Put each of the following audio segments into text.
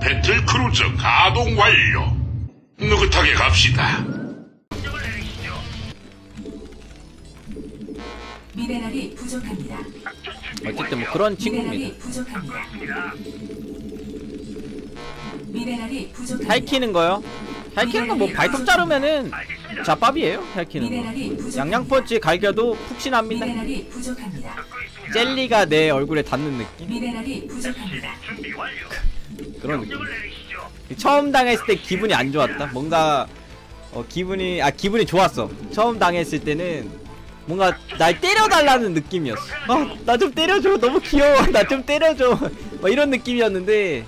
배틀 크루저 가동 완료. 느긋하게 갑시다. 미네랄이 부족합니다. 어쨌든 뭐 그런 미네랄이 친구입니다. 부족합니다. 미네랄이 부족합니다. 할퀴는 거요? 거뭐 발톱 자르면은 좆밥이에요. 거. 부족합니다. 양양펀치 갈겨도 푹신합니다. 젤리가 내 얼굴에 닿는 느낌? 그런 느낌. 처음 당했을 때 기분이 안 좋았다. 뭔가 어 기분이 아 기분이 좋았어. 처음 당했을 때는 뭔가 날 때려달라는 느낌이었어. 어나 좀 때려줘. 너무 귀여워. 나 좀 때려줘. 뭐 이런 느낌이었는데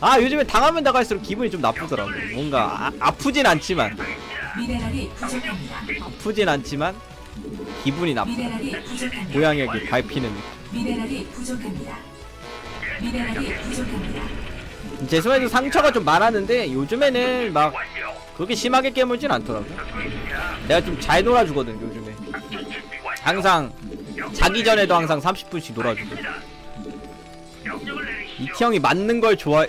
아 요즘에 당하면 당할수록 기분이 좀 나쁘더라고. 뭔가 아, 아프진 않지만. 아프진 않지만 기분이 부족합니다. 고양이에게 밟히는 느낌. 제 손에도 상처가 좀 많았는데 요즘에는 막 그렇게 심하게 깨물진 않더라고. 내가 좀 잘 놀아주거든 요즘에. 항상 자기 전에도 항상 30분씩 놀아주고. 이티 형이 맞는 걸 좋아해.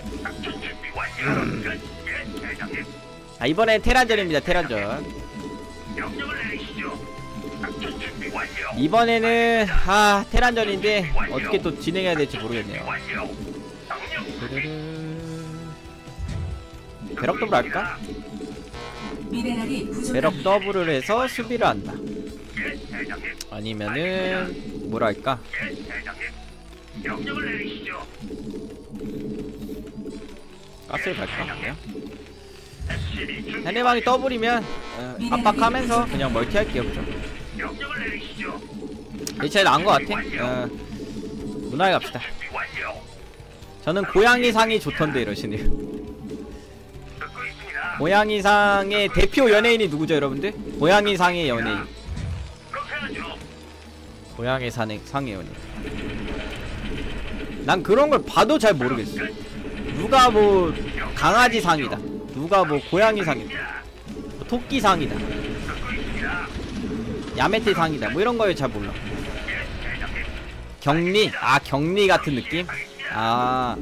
아 이번에 테란전입니다 테란전. 이번에는 아 테란전인데 어떻게 또 진행해야 될지 모르겠네요. 배럭 더블 할까? 배럭 더블을 해서 수비를 한다. 아니면은 뭐랄까? 가스를? 그냥? 상대방이 더블이면 어, 압박하면서 그냥 멀티할게요 그죠? 이 차이 나은 것 같아. 어, 문화에 갑시다. 저는 고양이 상이 좋던데 이러시네요. 고양이 상의 대표 연예인이 누구죠 여러분들? 고양이 상의 연예인. 고양이 상의 상의 연예인. 난 그런 걸 봐도 잘 모르겠어. 누가 뭐 강아지 상이다. 누가 뭐 고양이 상이다. 뭐 토끼 상이다. 야매떼 상이다. 뭐 이런 거에 잘 몰라. 격리? 아 격리 같은 느낌? 아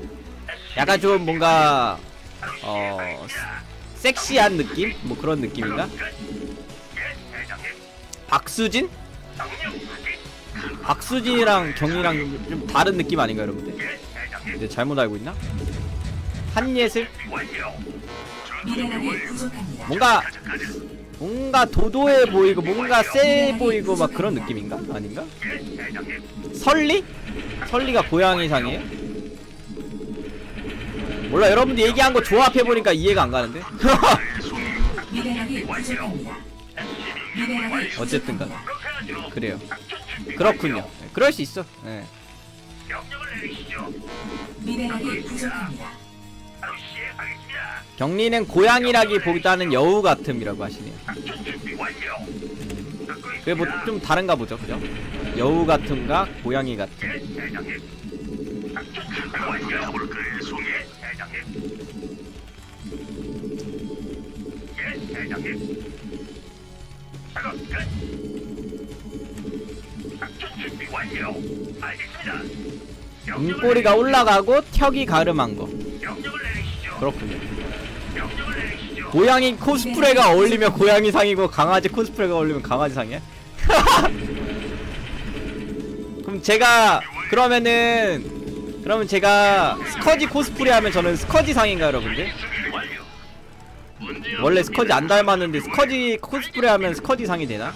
약간 좀 뭔가 어 섹시한 느낌? 뭐 그런 느낌인가? 박수진? 박수진이랑 경리랑 좀 다른 느낌 아닌가 여러분들? 근데 잘못 알고 있나? 한예슬? 뭔가 뭔가 도도해 보이고 뭔가 세 보이고 막 그런 느낌인가? 아닌가? 설리? 설리가 고양이상이에요? 몰라 여러분들 얘기한 거 조합해보니까 이해가 안 가는데? 어쨌든 간에 그래요 그렇군요 네, 그럴 수 있어 네. 경리는 고양이라기보다는 여우 같음이라고 하시네요. 그게 뭐 좀 다른가 보죠 그죠? 여우 같음과 고양이 같음. 눈꼬리가 올라가고 턱이 가름한 거. 그렇군요 고양이 코스프레가 어울리면 고양이 상이고 강아지 코스프레가 어울리면 강아지 상이야? 그럼 제가 그러면은 그러면 제가 스커지 코스프레 하면 저는 스커지 상인가 여러분들? 원래 스커지 안 닮았는데 스커지 코스프레 하면 스커지 상이 되나?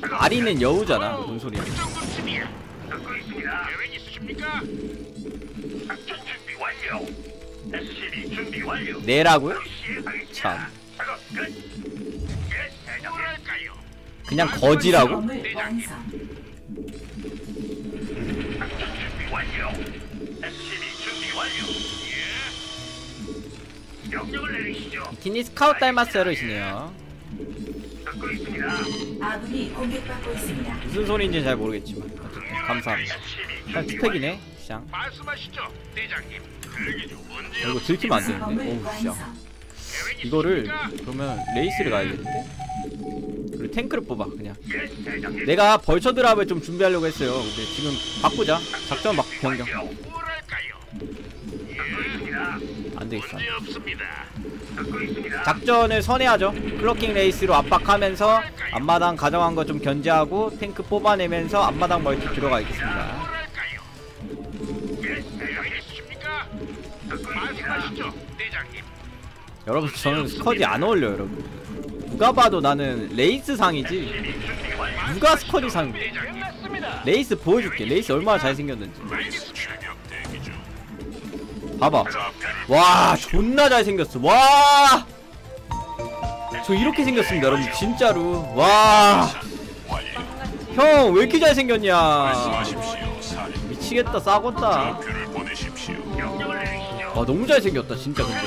그. 아리는 여우잖아 무슨 소리야. 완료. SCB 준비 완료. 내라고요? 시행하겠습니다. 참. 예? 그냥 거지라고? 완료. SCB 준비 완료. 예. 닮았어요 이시네요. 아군이 공격받고 있습니다. 무슨 소리인지 잘 모르겠지만 어쨌든 감사합니다 일단 투팩이네 시장 말씀하시죠, 대장님. 어, 이거 들키면 안 되는데 어우 완성. 이거를 그러면 레이스를 가야겠는데? 그리고 탱크를 뽑아 그냥. 내가 벌처 드랍을 좀 준비하려고 했어요 근데 지금 바꾸자 작전 바 변경. 안 되겠어. 작전을 선회하죠 cloaking Wraith로 압박하면서 앞마당 가져간 거좀 견제하고 탱크 뽑아내면서 앞마당 multi 들어가겠습니다 말씀하시죠, 대장님. 여러분 저는 Scourge 안 어울려요 여러분. 누가 봐도 나는 Wraith 상이지? 준비 완료. 누가 Scourge 상. Wraith 보여줄게. Wraith 얼마나 잘생겼는지. 봐봐. 와 존나 잘생겼어. 와! 저 이렇게 생겼습니다 여러분. 진짜로. 와! 형 왜 이렇게 잘생겼냐? 미치겠다 싸웠다 와 너무 잘생겼다 진짜 근데.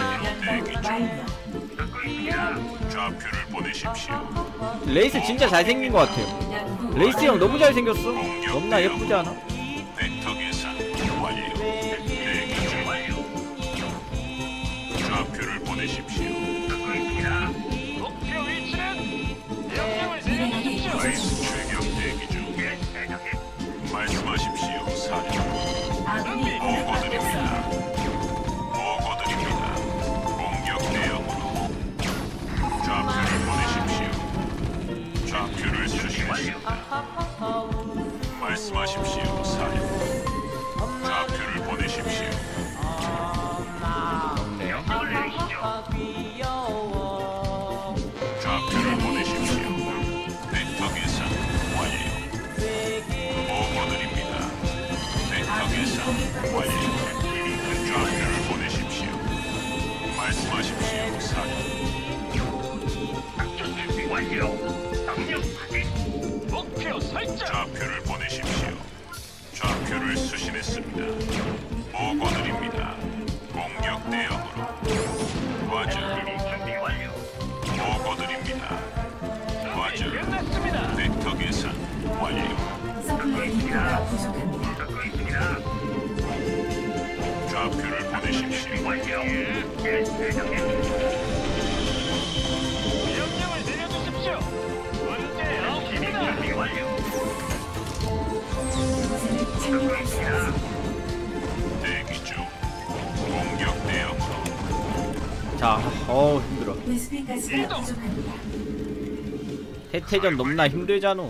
Wraith 진짜 잘생긴 것 같아요 Wraith 형 너무 잘생겼어 너무나 예쁘지 않아? 자 어우 힘들어. 태태전 너무나 힘들잖아.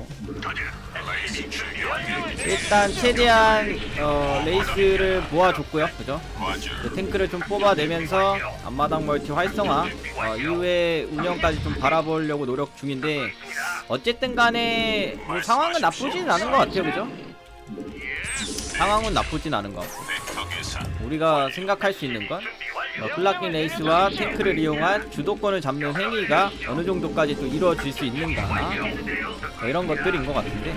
일단 최대한 어, 레이스를 모아줬고요 그죠? 이제 탱크를 좀 뽑아내면서 앞마당 멀티 활성화 어, 이후에 운영까지 좀 바라보려고 노력 중인데 어쨌든 간에 뭐 상황은 나쁘진 않은 것 같아요 그죠? 상황은 나쁘진 않은 것 같고. 우리가 생각할 수 있는 건 Cloaking Wraith와 탱크를 이용한 주도권을 잡는 행위가 어느 정도까지 또 이루어질 수 있는가 어, 이런 것들인 것 같은데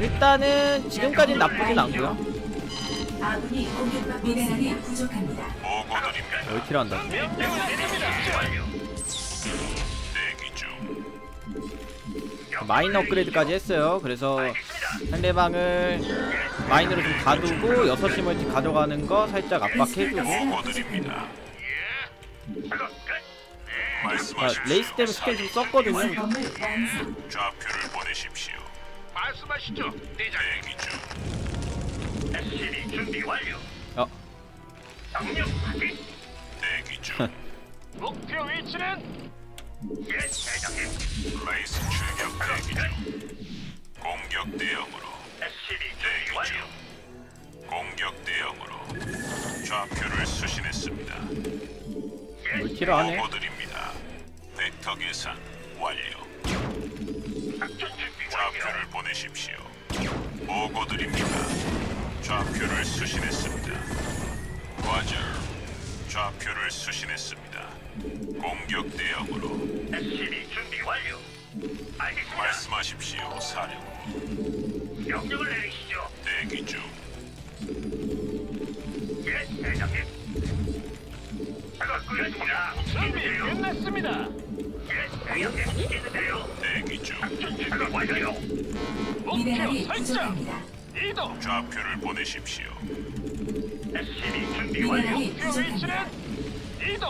일단은 지금까지는 나쁘진 않고요. Multi를 중. Mine 업그레이드까지 했어요 그래서 상대방을 Mine으로 좀 가두고 6시 multi 가져가는 거 살짝 압박해주고. 아, 말씀하십시오. Wraith 때문에 스캔 좀 썼거든요. 좌표를 보내십시오. 말씀하시죠, 대장. 대기 중. SCV 준비 완료. 어 명령 확인. 대기 중. 목표 위치는 예, 대장님. Wraith 출격 대기 중. 공격 대응으로. SCB 준비 완료. 공격 대응으로. 좌표를 수신했습니다. 예, 멀티를 하네 보고드립니다. 벡터 계산 완료. 좌표를 보내십시오. 보고드립니다. 좌표를 수신했습니다. 과절. 좌표를 수신했습니다. 공격 대응으로. SCB 준비 완료. 알겠습니다. 말씀하십시오, 사령. 명령을 내리시죠. 대기 중. 예, 대장님. 작업 끝났습니다. 준비 끝났습니다. 예, 대장님. 시키는데요. 대기 중. 작업 완료. 목표 설정. 이동. 좌표를 보내십시오. SCB 준비 완료. 미네랄이 목표 부족합니다. 위치는 이동.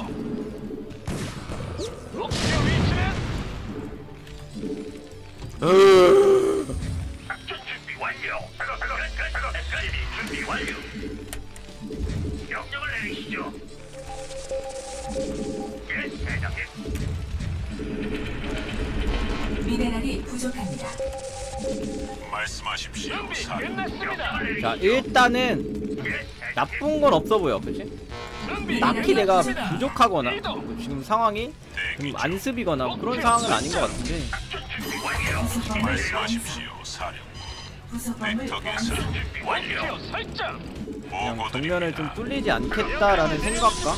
목표 위치는 으 미네랄이 부족합니다. 말씀하십시오. 준비 사령. 끝났습니다. 자 일단은. 나쁜 건 없어 보여 그치? 준비 딱히 내가 끝났습니다. 부족하거나 이동. 뭐 지금 상황이 대기 좀 중. 안습이거나 그런 상황은 아닌 것 같은데. 부속범을 완성. 말씀하십시오. 사령. 부속범을. 목표 설정. 그냥 보고드립니다. 정면을 좀 뚫리지 않겠다라는 생각과.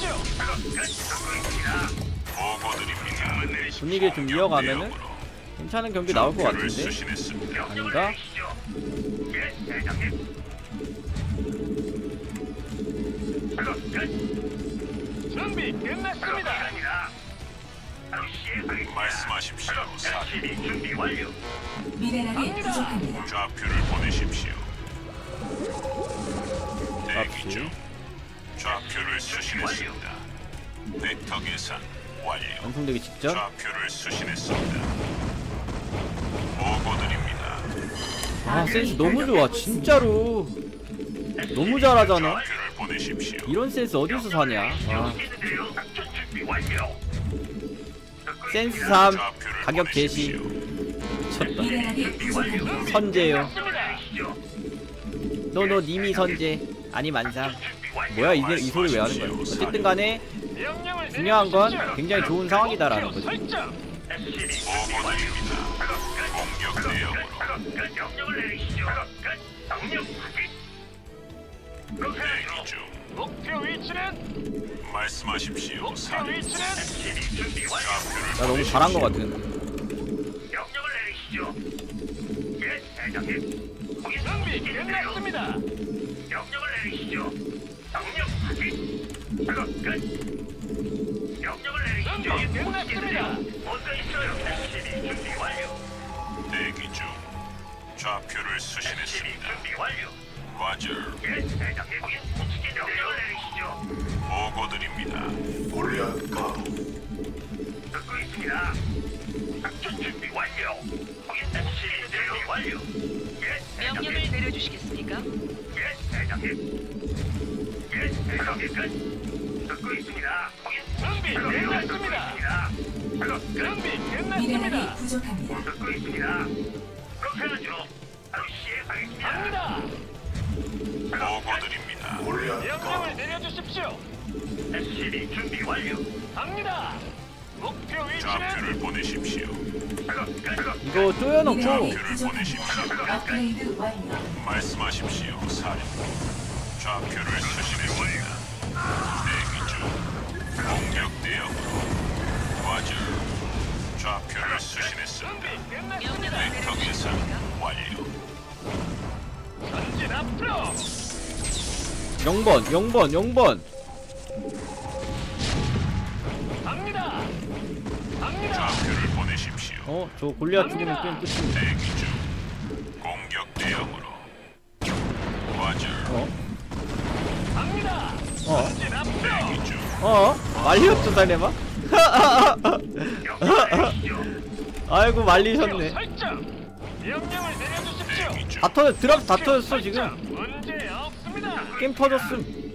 보고드립니다. 분위기를 좀 이어가면은 괜찮은 경기 나올 것 같은데 아닌가? 준비 끝났습니다. 말씀하십시오. 사령. 준비 완료. 미네랄이. 부족합니다. 좌표를 보내십시오. 대기. 중. 좌표를 수신했습니다. 벡터 계산 완료. 완성되기 직전 좌표를 수신했습니다. 보고드립니다. 아 센스 너무 좋아 진짜로 너무 잘하잖아 좌표를 보내십시오. 이런 센스 어디서 사냐 아 센스 있습니다. 3 좌표를 가격 개시 보내십시오. 미쳤다 미네랄이 부족합니다. 선제요. 너너 님이 선제 아니 만삼. 뭐야 이, 이 소리 왜 하는 거야 어쨌든 간에 중요한 건. 굉장히 좋은 상황이다라는 거지. 보고드립니다. 명령을 내리시죠. 명령 확인. 그렇게 대기 하죠. 중. 목표 위치는 말씀하십시오. 목표 사령. 위치는 SCB 준비 완료. 좌표를 나 너무 잘한 거 같은데 명령을 내리시죠. 예, 대장님. 준비 끝났습니다. 명령을 내리시죠. 명령 확인. 작업 끝. 명령을 내리시죠. 준비 끝났습니다. SCB 수신했습니다. 준비 완료. 과절. 예, 대장님. 거기 움직이 명령을 내리시죠. 보고드립니다. 듣고 있습니다. 작전 준비 완료. 준비 완료. 예, 명령을. 내려주시겠습니까? 예, 대장님. 예, 대장님 끝. 듣고 있습니다. 준비 끝났습니다. 끝. 준비 미네랄이 끝났습니다. 부족합니다. 듣고 있습니다. 갑니다. 보고드립니다. 명령을 내려주십시오. SCB 준비 완료. 갑니다. 목표 위치는 좌표를 보내십시오. 이거 쪼여놓고 미네랄이 좌표를 부족합니다. 보내십시오. 업그레이드 완료. 말씀하십시오. 사령. 좌표를 수신했습니다. 대기 중. 공격 대응으로. 과절. 좌표를 수신했습니다. 준비 끝났습니다. 벡터 계산? 완료. 전진 앞으로. 0번 0번 0번 갑니다. 갑니다. 좌표를 보내십시오. 어 저 골리앗 죽이면 게임 끝입니다 대기 중. 공격 대응으로. 과절. 어? 갑니다. 어? 전진 앞으로. 대기 중. 어? 명령을 내리시죠. 아이고 말리셨네 설정. 명령을 내려주십시오. 다 터졌 드랍 다 터졌어. 지금 문제 없습니다. 게임 터졌음.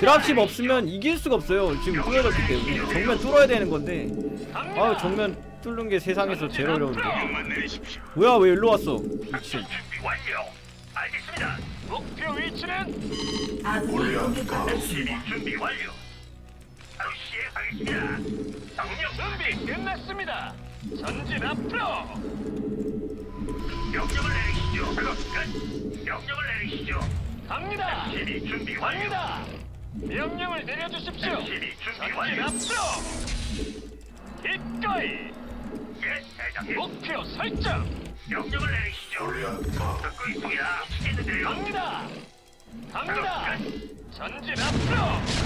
드랍십 없으면 이길 수가 없어요 지금 뚫어졌기 때문에 정면 뚫어야 되는 건데. 아 정면 뚫는 게 세상에서 제일 어려운데. 뭐야 왜 일로 왔어 미친 작전 준비 완료. 알겠습니다. 목표 위치는 아군이 공격받고 있습니다. 준비 완료. 바로 시행하겠습니다. 명령 준비 끝났습니다. 전진 앞으로. 명령을 내리시죠. 끝. 명령을 내리시죠. 갑니다. SCB 준비 완료. 갑니다. 명령을 내려주십시오. SCB 준비 전진 완료. 앞으로. 기꺼이 예, 대장님. 목표 설정. 명령을 내리시죠. 듣고 있습니다. 시키는데요. 갑니다. 갑니다. 전진 앞으로.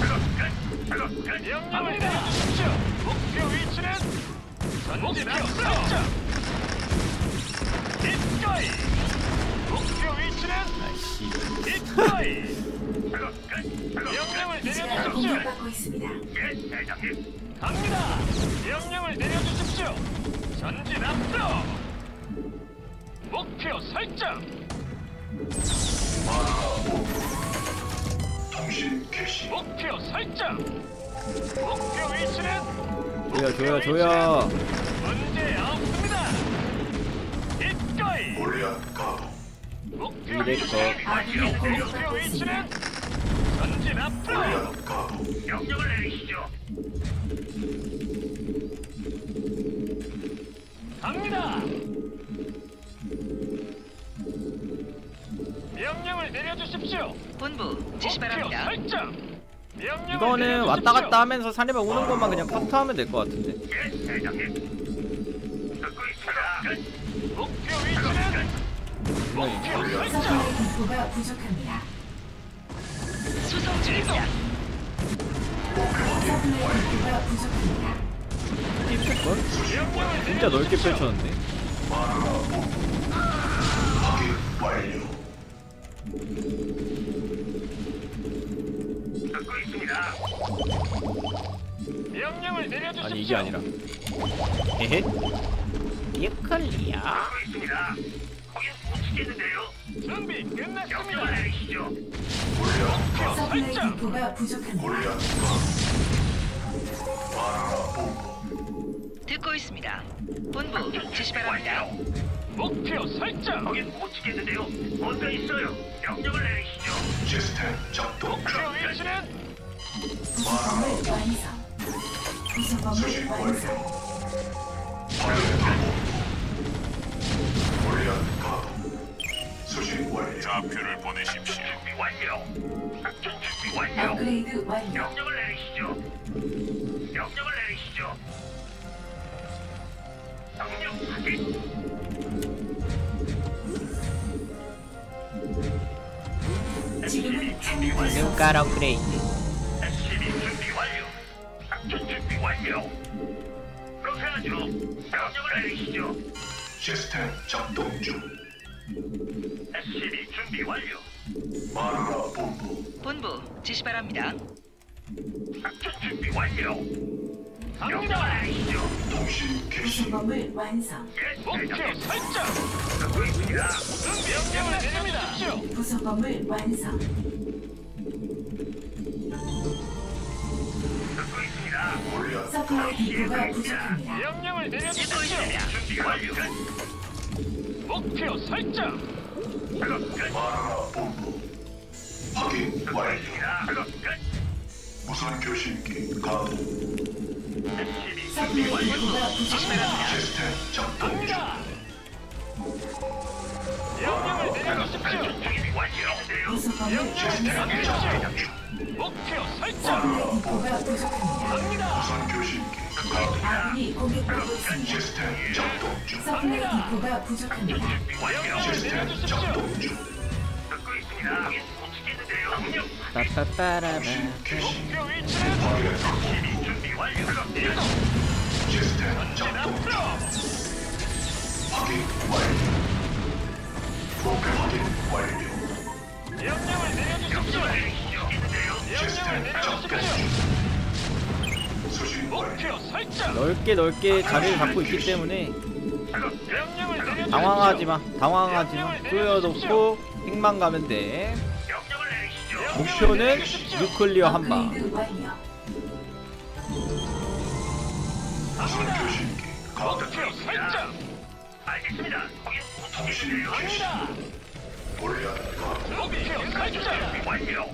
끝. 작업 끝. 명령을 내려주십시오. 목표 위치는 전진 앞으로. 목표 위치는. 작업 명령을 기지가 내려주십시오. 공격받고 있습니다. 예, 대장님. 갑니다. 명령을 내려주십시오. 전진 앞으로. 목표 설정. 통신 개시. 목표 설정. 목표 위치는 조여 조여 조여 골리앗 가도. 목표 이래 위치는 거. 아군이 목표 공격받고 위치는 있습니다. 전진 앞으로. 골리앗 가도. 명령을 내리시죠. 갑니다. 명령을 내려주십시오. 본부 지시 목표 바랍니다. 설정. 명령을 이거는 내려주십시오. 왔다 갔다 하면서 사내방 오는 것만 그냥 커트하면 될 것 같은데 예, 대장님. 듣고 있습니다. 끝. 목표 위치는. Supply 부족합니다. 수송. Supply 부족합니다. 진짜 넓게. 펼쳤는데 확인 완료. 듣고 있습니다. 명령을 내려주십시오. 아니 이게 아니라 에헤 듣고 있습니다. 치겠는데요. 준비 끝났습니다. 명령을 내리시죠. 목표 supply 설정. Depot가 부족합니다. 듣고 있습니다. 본부 지시 바랍니다. 목표 설정. 거긴 못 치겠는데요. 뭔가 있어요. 명령을 내리시죠. 시스템 작동 목표 중. 위치는 구성범을 완성. 구성범을 완료. 좌표를 보내십시오. 준비 완료. 작전 준비 완료. 업그레이드 완료. 명령을 내리시죠. 명령을 내리시죠. 명령 확인. 지금은 창조의 눈깔 업그레이드 SCB 준비 완료. 작전 준비 완료. 그렇게 하죠. 명령을 내리시죠. 시스템 작동 중. SCB 준비 완료. 마라 본부. 본부 지시 바랍니다. 작전 준비 완료. 명령을 내리시죠. 통신 개시. 구성범을 완성. 예, 목표 설정. 듣고 있습니다. 명령을 내립니다. 구성범을 완성. 듣고 있습니다. 골리앗 서플라이 디포가 부족합니다. 명령을 내려주십시오. 준비 완료. 목표 설정. 마라 본부. 확인 완료. 무선 교신기 준비 서플라이. 디포가 부족합니다. 시스템 작동 중. 명령을 내려주십시오. 구성범을 시스템. 작동 중. 목표 설정. 갑니다. 무선 교신기. 아군이 공격받고 있습니다. 시스템 작동 중. 서플라이 디포가 부족합니다. 시스템. 작동 중. 듣고 있습니다. 못 치겠는데요. 명령. 빠빠빠라바 개시. SCB 준비 완료. 시스템 진 작동 중. 확인 완료. 목표 확인 완료. 명령을 내려주십시오. 시스템 작동. 중. 넓게 넓게 자리를 잡고 있기 때문에. 당황하지마 당황하지마 조여놓고 행만 가면 돼. 목표는 뉴클리어 한방.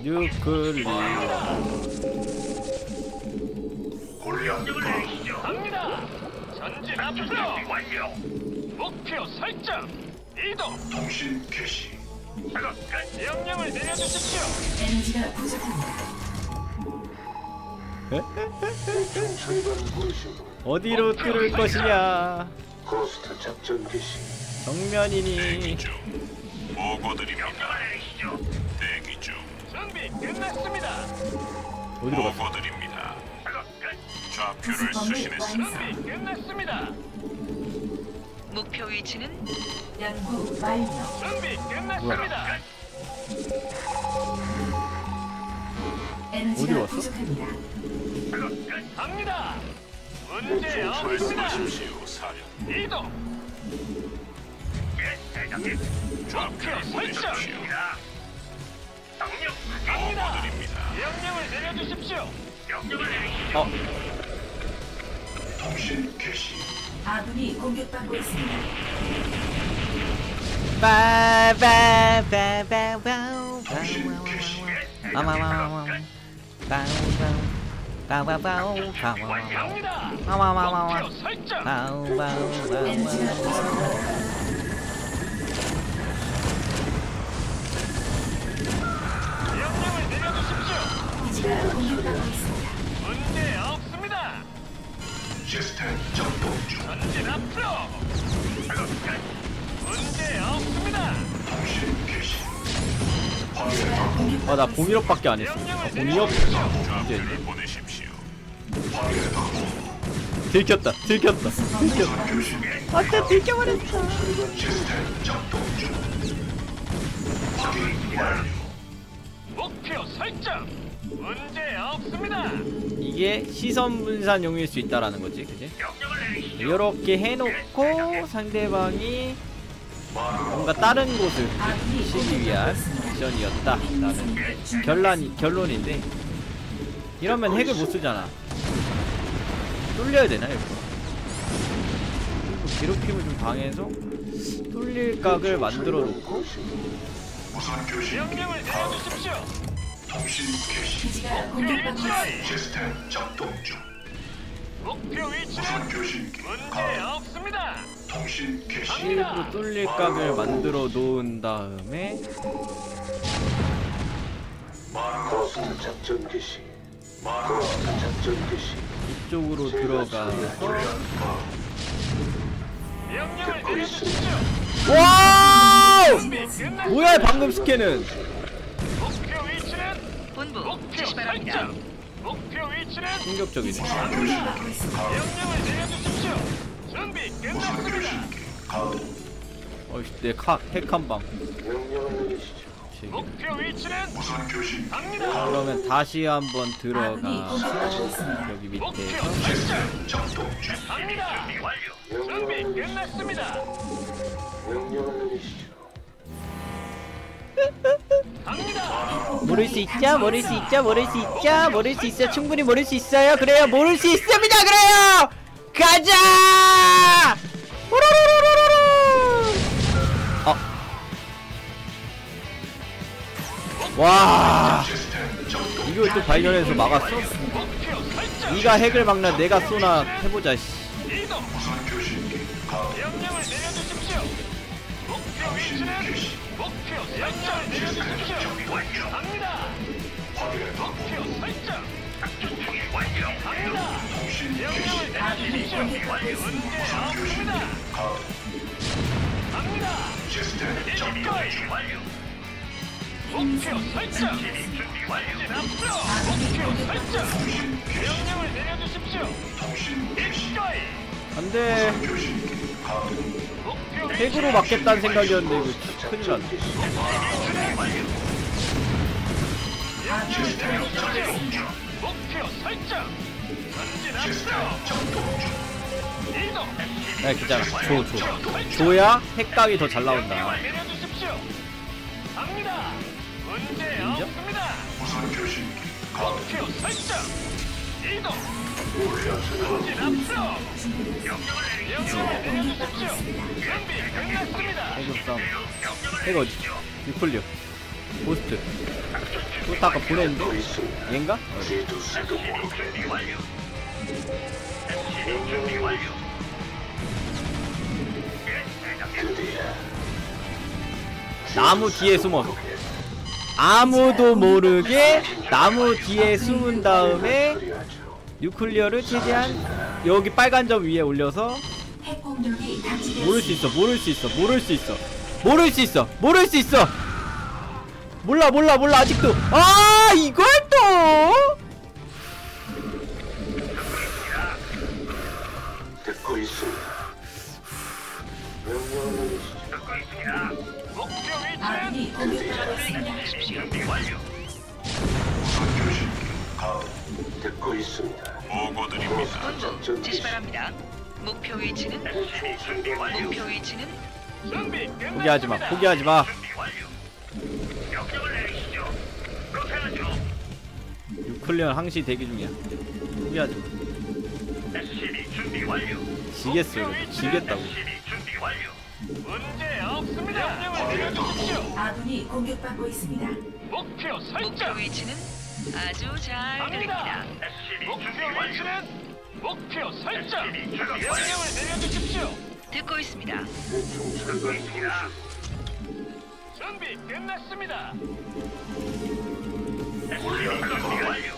뉴클리어 내리시죠. 갑니다. 전진 앞으로. 완료. 목표 설정. 이동. 통신 개시. 작업 끝. 명령을 내려주십시오. 에너지가 부족합니다. 어디로 뚫을 것이냐 고스트 작전 개시. 정면이니 내리시죠. 대기 중. 준비 끝났습니다. 어디로 갔어 보고드립니다. 좌표를 수신했습니다. 준비 끝났습니다. 목표 위치는 연구 완료. 준비 끝났습니다. 에너지가 왔어? 부족합니다. 갑니다. 문제 없습니다. 말씀하십시오, 사령. 이동. 예. 대장님. 목표 설정. 명령 갑니다. 보고드립니다. 명령을 내려주십시오. 어 통신 개시. 아군이 공격받고 있습니다. 빠바바바바바우 통신 개시. 마마마마마 바우 바우 바바바우 갑니다. 마마마마마 목표 설정. 바우바우바우 확인해봤고. 어나 공일업밖에 안 했어 아, 공일업 이제. 들켰다 들켰다 교신. 아까 들켜버렸어. 목표 설정. 문제 없습니다. 이게 시선 분산용일 수 있다라는 거지 그지. 이렇게 해놓고 상대방이 뭔가 다른 곳을 치기 위한 공격받고 있습니다. 미션이었다 라는 결론이 결론인데 이러면 핵을 못 쓰잖아. 뚫려야 되나 이거? 괴롭힘을 좀 당해서 뚫릴 각을 만들어 놓고. 명령을 내려주십시오. 통신 개시. 시스템 작동 중. 목표 위치는. 문제 가. 없습니다. 통신 개시. 일부러 뚫릴 각을 만들어 놓은 다음에 작전 개시. 작전 개시. 이쪽으로 들어가서 명령을 끝났습니다. 뭐야 방금 스캔은? 목표 위치는 본부 목표 지시 바랍니다. 목표 위치는 충격적이네. 명령을 내려주십시오. 준비 끝났습니다. 어이씨 내핵한 방. 명령을 내리시죠. 목표 위치는 우선 교신기. 갑니다. 그러면 다시 한번 있습니다. 여기 목표 밑에서 설정. 시스템 작동 중. 갑니다. 준비 완료. 끝났습니다. 명령을 내리시죠. 갑니다. 모를 수 있죠 모를 수 있죠 모를 수 있죠 모를 수 있어 충분히 모를 수 있어요 그래요 모를 수 있습니다 그래요 가자 우르르르르르. 와. 이걸 또 발견해서 막았어. 네가 핵을 막나 내가 쏘나 해보자 씨. 시스템 작동 완료. 목표 설정. 목표 설정. 명령을 내려주십시오. 입가이. 안돼 핵으로 막겠다는 생각이었는데 이거 큰일 났네. 목표 설정. 전진. 이동. 야 괜찮아 줘줘 줘야 핵각이 더 잘 나온다. 갑니다. 문제 인정? 없습니다. 우선 교신기. 가동. 목표 설정. 이동. 올려서 전진 앞으로. 명령을 내리시죠. 명령을 내려주십시오. 준비 끝났습니다. 핵 싸움 명령을 핵 어디 유클리오 고스트 또 아까 보냈는데 얘인가? 쥐두새도 모르게 준비 완료. SCV 준비 완료. 예, 대장님. 드디어 나무 뒤에 숨어 아무도 모르게 나무 뒤에 숨은 다음에. 뉴클리어를 최대한 여기 빨간 점 위에 올려서. 모를 수 있어 모를 수 있어 모를 수 있어 모를 수 있어 모를 수 있어 몰라 몰라 몰라 아직도 아 이걸 또 본부 지시 바랍니다. 목표 위치는. 목표 위치는 포기하지 마. 포기하지 마. 유클리언 항시 대기 중이야 포기하지 마. 지겠어 이거 지겠다고. 문제 없습니다. 아군이 공격받고 있습니다. 목표 목표 설정. 위치는 아주 잘. 들립니다. 목표. 위치는 목표 설정. 명령을 내려주십시오. 듣고 있습니다. 준비 끝났습니다. 준비 완료.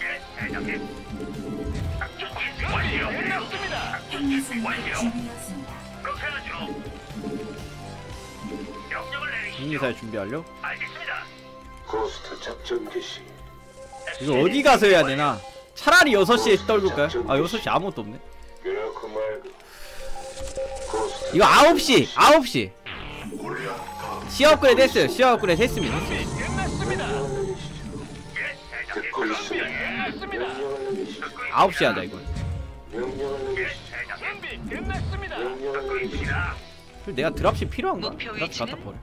예, 대장님. 작전 준비 준비 완료. 끝났습니다. 알겠습니다. 고스트 작전 개시. 이거 어디 가서 해야 되나? 차라리 6시에 떨굴까요? 아 6시 아무것도 없네 이거 9시 9시 골리앗 가도 시야 업그레이드 했어요 시야 업그레이드 했습니다 내리시죠. 9시 하자. 그리고 내가 드랍십 필요한가? 드랍십 갖다? 버려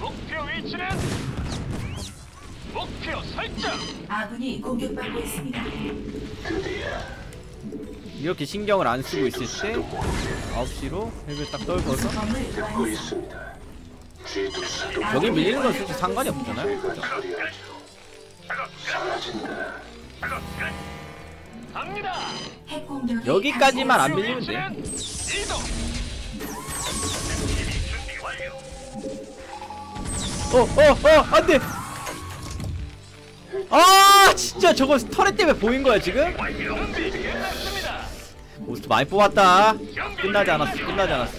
목표 위치는 목표 설정. 아군이 공격받고 있습니다. 이렇게 신경을 안 쓰고 있을 때 쥐두사도 모르게 9시로 핵을 딱 떨궈서 듣고. 있습니다. 여기 밀리는 건 솔직히 상관이 없잖아요 그죠? 사라진다. 갑니다. 핵 공격이 여기까지만 안. 밀리면 돼 위치는 이동. 어, 어, 어, 안 돼! 아, 진짜 저거 터렛 때문에 보인 거야, 지금? 모스트 많이 뽑았다. 끝나지 않았어, 끝나지 않았어.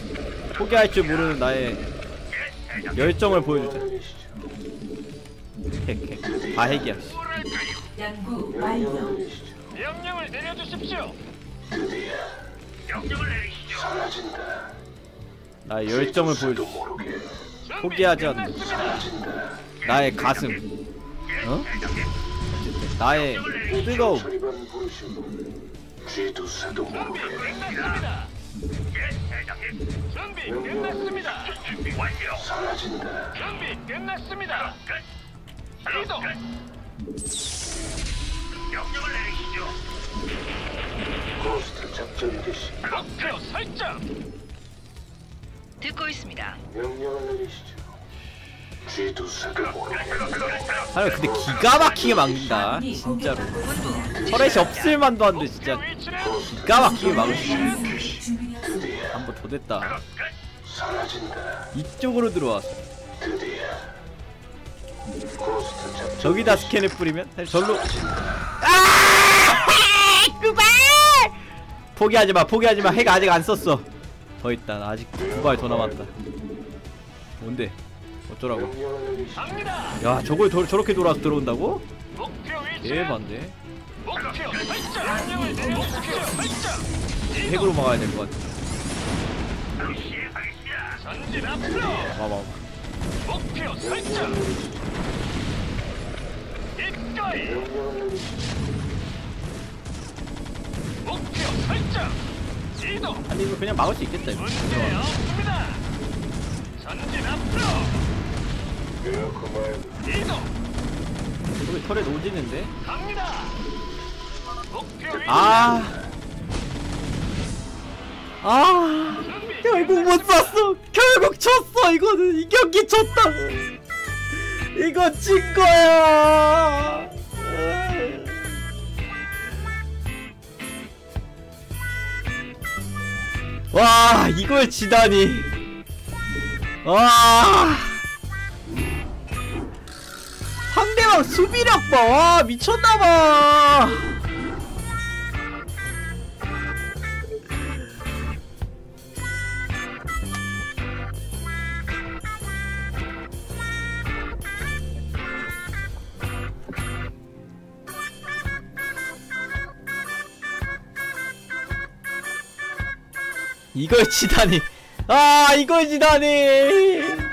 포기할 줄 모르는 나의. 열정을 보여주자. 내리시죠. 핵, 핵. 다 핵이야. 연구 명령을 완료. 내리시죠. 명령을 내려주십시오. 명령을 내리시죠. 나의 열정을 보여주자. 포기하지 않는. 나의 가슴. 예, 어? 나의 뜨거움. 준비 모르게. 준비 끝났습니다. 준비 완료. 사라진다. 준비 끝났습니다. 끝. 이동. 끝. 명령을 내리시죠. 고스트 작전 개시. 목표 설정. 듣고 있습니다. 명령을 내리시죠. 아니, 근데 기가 막히게 막는다. 진짜로. 터렛이 없을 만도 한데, 진짜. 기가 막히게 막을 수 있어. 한번 더 됐다. 이쪽으로 들어왔어. 저기다. 스캔을 뿌리면 절로. 아! 그발! 포기하지 마, 포기하지 마. 핵 아직 안 썼어. 더 있다. 나 아직 두 발 더 남았다. 뭔데? 어쩌라고? 야, 저걸 도, 저렇게 돌아서 들어온다고? 설정. 핵으로 막아야 될 것 같아. 봐봐. 설정. 목표 설정. 이동. 아니 이거 그냥 막을 수 있겠다 이거. 문제 없습니다. 전진 앞으로. 저기 털에 노지는데? 갑니다. 목표 위치. 아. 아. 준비 결국 못 쐈어. 결국 졌어. 이거는 이 경기 졌다고. 이거 진 거야. 와 이걸 지다니. 와. 상대방 수비력 봐. 와 미쳤나봐. 이걸 지다니. 아 이걸 지다니.